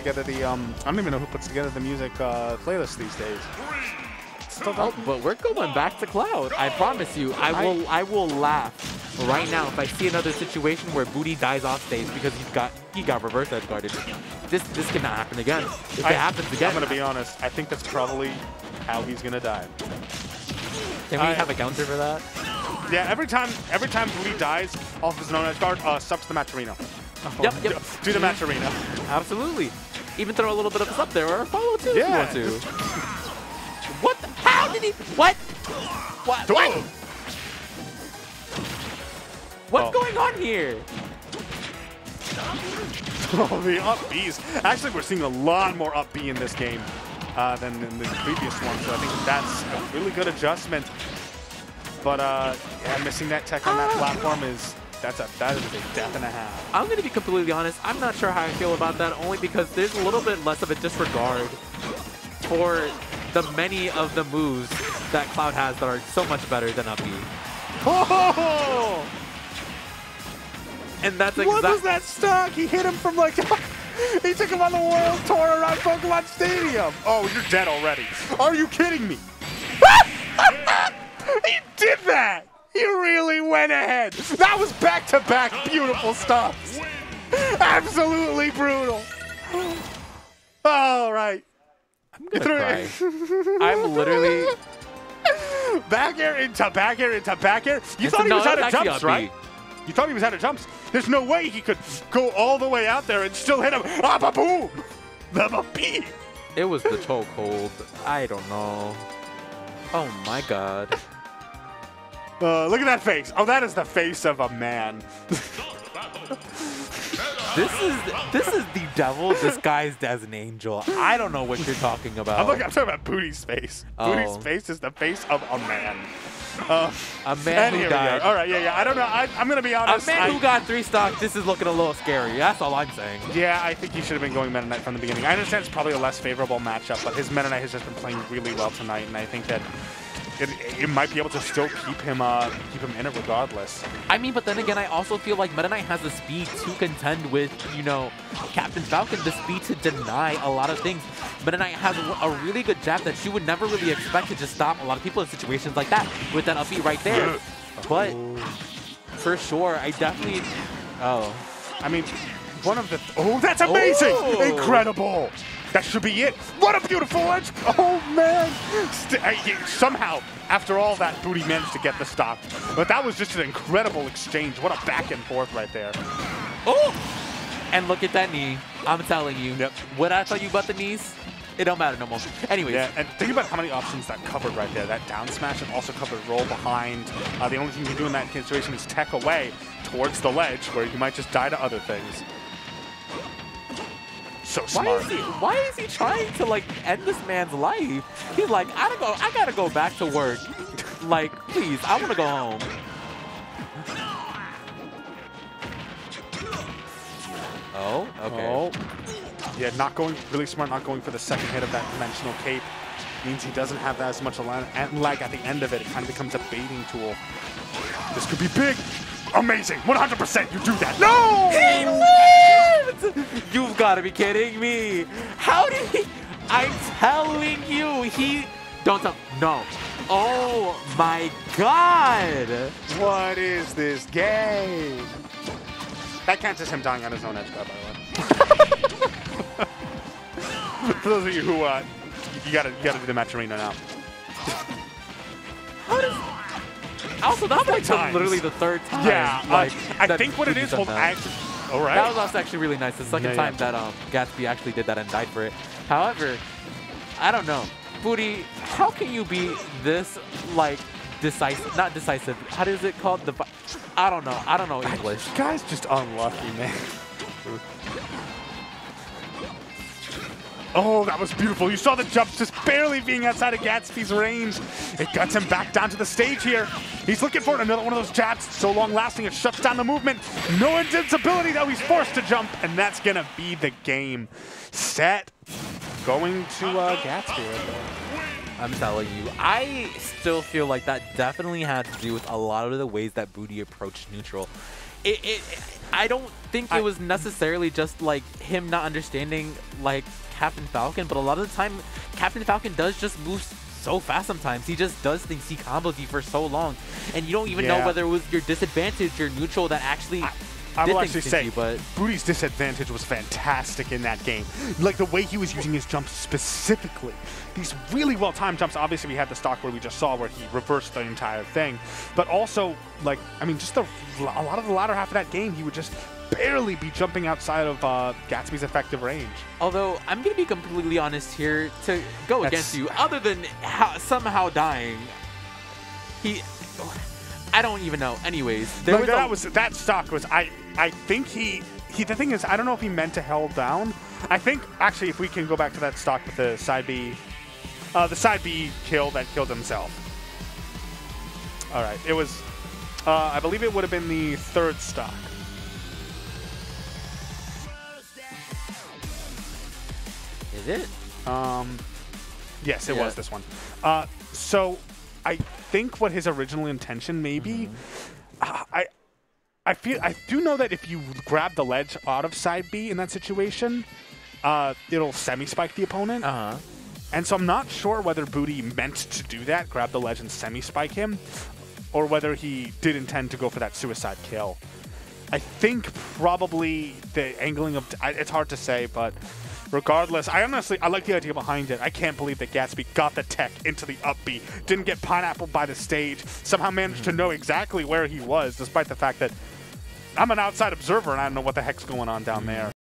together the um. I don't even know who puts together the music uh, playlist these days. Still oh, but we're going back to Cloud. I promise you. I will. I will laugh right now if I see another situation where Booty dies off stage because he's got he got reverse edge guarded. This this cannot happen again. If I, it happens again, I'm gonna be honest. I think that's probably how he's gonna die. Can we I, have a counter for that? Yeah, every time every time Booty dies off his known edge guard, uh, sub to the match arena. Yep, yep. To the match arena. Absolutely. Even throw a little bit of a up there or a follow too yeah. if you want to. what? The, how did he? What? What? What? What's oh. going on here? oh, the up Bs. Actually, we're seeing a lot more up B in this game uh, than in the previous one, so I think that's a really good adjustment. But uh, yeah, missing that tech on that ah. platform is that's a that is a big death and a half. I'm gonna be completely honest. I'm not sure how I feel about that, only because there's a little bit less of a disregard for the many of the moves that Cloud has that are so much better than up B. Oh! And that's exactly. What was that stock? He hit him from like. he took him on the world tour around Pokemon Stadium. Oh, you're dead already. Are you kidding me? he did that. He really went ahead. That was back-to-back -back beautiful stuff. Absolutely brutal. All right. I'm gonna cry. I'm literally back air into back air into back air. You it's thought he was out of jumps, right? You thought he was out of jumps. There's no way he could go all the way out there and still hit him. Ah, ba boom! The ba -bee. It was the chokehold. I don't know. Oh my god. Uh, look at that face. Oh, that is the face of a man. this is this is the devil disguised as an angel. I don't know what you're talking about. I'm, looking, I'm talking about Booty's face. Oh. Booty's face is the face of a man. Uh, a man who died. All right, yeah, yeah. I don't know. I, am going to be honest. A man I, who got three stock, this is looking a little scary. That's all I'm saying. Yeah, I think he should have been going Meta Knight from the beginning. I understand it's probably a less favorable matchup, but his Meta Knight has just been playing really well tonight, and I think that it, it, might be able to still keep him uh, keep him in it regardless. I mean, but then again, I also feel like Meta Knight has the speed to contend with, you know, Captain Falcon, the speed to deny a lot of things. Meta Knight has a really good jab that you would never really expect to just stop a lot of people in situations like that with that up B right there. But for sure, I definitely... Oh. I mean, one of the... Oh, that's amazing! Oh. Incredible! That should be it. What a beautiful edge. Oh, man. St somehow, after all that, Booty managed to get the stop. But that was just an incredible exchange. What a back and forth right there. Oh! And look at that knee. I'm telling you. Yep. What I tell you about the knees, it don't matter no more. Anyways. Yeah, and think about how many options that covered right there. That down smash and also covered roll behind. Uh, the only thing you can do in that situation is tech away towards the ledge where you might just die to other things. So smart. Why is he, why is he trying to like end this man's life? He's like, I gotta go. I gotta go back to work. like, please, I want to go home. Oh, okay. Oh. Yeah, not going really smart. Not going for the second hit of that dimensional cape means he doesn't have that as much lag at the end of it. It kind of becomes a baiting tool. This could be big. Amazing. 100% you do that. No! He lived! You've got to be kidding me. How did he... I'm telling you, he... Don't tell... No. Oh my god! What is this game? That counts as him dying on his own edge guard, by the way. For those of you who, uh, you gotta, you gotta do the match arena now. How does... Also, that's like the, literally the third time. Yeah, like, uh, I think what it is, hold actually, all right. That was actually really nice. The second yeah, time yeah. that um, Gatsby actually did that and died for it. However, I don't know. Booty, how can you be this, like, decisive? Not decisive. How is it called? The I don't know. I don't know English. This guy's just unlucky, man. Oh, that was beautiful. You saw the jump just barely being outside of Gatsby's range. It guts him back down to the stage here. He's looking for another one of those jabs. So long lasting, it shuts down the movement. No invincibility, though. He's forced to jump, and that's going to be the game. Set. Going to uh, Gatsby right. I'm telling you, I still feel like that definitely had to do with a lot of the ways that Booty approached neutral. It, it, I don't think it was necessarily just like him not understanding like Captain Falcon, but a lot of the time Captain Falcon does just move so fast sometimes. He just does things. He combos you for so long, and you don't even know whether it was your disadvantage, your neutral that actually. I did will actually say, you, but Booty's disadvantage was fantastic in that game. Like the way he was using his jumps specifically. These really well timed jumps. Obviously, we had the stock where we just saw where he reversed the entire thing. But also, like, I mean, just the, a lot of the latter half of that game, he would just barely be jumping outside of uh, Gatsby's effective range. Although I'm gonna be completely honest here, to go That's- against you, other than how, somehow dying, he, I don't even know. Anyways, there was, that was that stock was I I think he he the thing is I don't know if he meant to held down. I think actually if we can go back to that stock with the side B uh, the side B kill that killed himself. All right, it was uh, I believe it would have been the third stock. Is it? Um, yes, it Yeah. was this one. Uh, so I think what his original intention may be, Mm-hmm. I, I feel I do know that if you grab the ledge out of side B in that situation, uh, it'll semi spike the opponent. Uh huh. And so I'm not sure whether Booty meant to do that, grab the ledge and semi spike him, or whether he did intend to go for that suicide kill. I think probably the angling of it's hard to say, but regardless, I honestly I like the idea behind it. I can't believe that Gatsby got the tech into the up B, didn't get pineapple by the stage, somehow managed to hmm. know exactly where he was, despite the fact that I'm an outside observer and I don't know what the heck's going on down hmm. there.